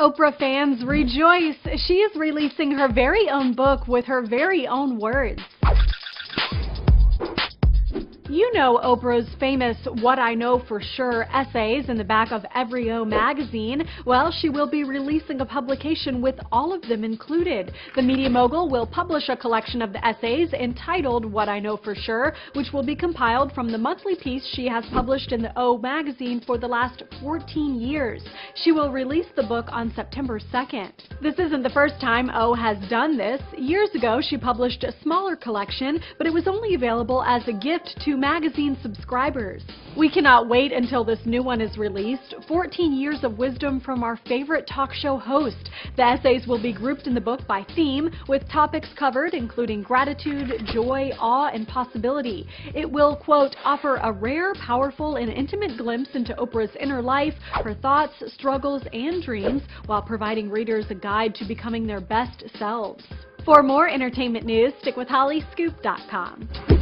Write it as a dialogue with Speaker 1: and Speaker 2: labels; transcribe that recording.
Speaker 1: Oprah fans rejoice. She is releasing her very own book with her very own words. You know Oprah's famous What I Know for Sure essays in the back of every O magazine. Well, she will be releasing a publication with all of them included. The media mogul will publish a collection of the essays entitled What I Know for Sure, which will be compiled from the monthly piece she has published in the O magazine for the last 14 years. She will release the book on September 2nd. This isn't the first time O has done this. Years ago, she published a smaller collection, but it was only available as a gift to magazine subscribers. We cannot wait until this new one is released. 14 years of wisdom from our favorite talk show host. The essays will be grouped in the book by theme, with topics covered including gratitude, joy, awe, and possibility. It will, quote, offer a rare, powerful, and intimate glimpse into Oprah's inner life, her thoughts, struggles, and dreams, while providing readers a guide to becoming their best selves. For more entertainment news, stick with HollyScoop.com.